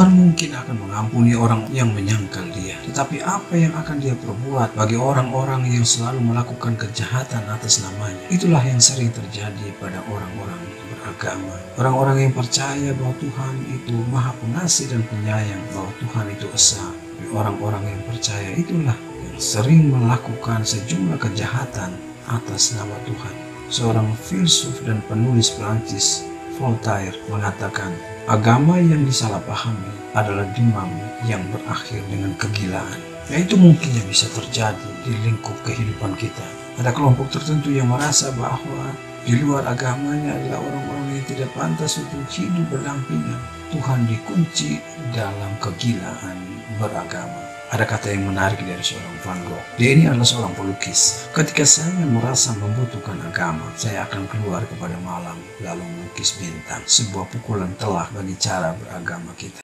Tuhan mungkin akan mengampuni orang yang menyangkal dia. Tetapi apa yang akan dia perbuat bagi orang-orang yang selalu melakukan kejahatan atas namanya? Itulah yang sering terjadi pada orang-orang beragama. Orang-orang yang percaya bahwa Tuhan itu maha pengasih dan penyayang, bahwa Tuhan itu esa. Orang-orang yang percaya itulah yang sering melakukan sejumlah kejahatan atas nama Tuhan. Seorang filsuf dan penulis Prancis, Voltaire, mengatakan, agama yang disalahpahami adalah demam yang berakhir dengan kegilaan. Nah itu mungkin yang bisa terjadi di lingkup kehidupan kita. Ada kelompok tertentu yang merasa bahwa di luar agamanya adalah orang-orang yang tidak pantas untuk hidup berdampingan. Tuhan dikunci dalam kegilaan beragama. Ada kata yang menarik dari seorang Van Gogh. Dia ini adalah seorang pelukis. Ketika saya merasa membutuhkan agama, saya akan keluar kepada malam lalu melukis bintang. Sebuah pukulan telah bagi cara beragama kita.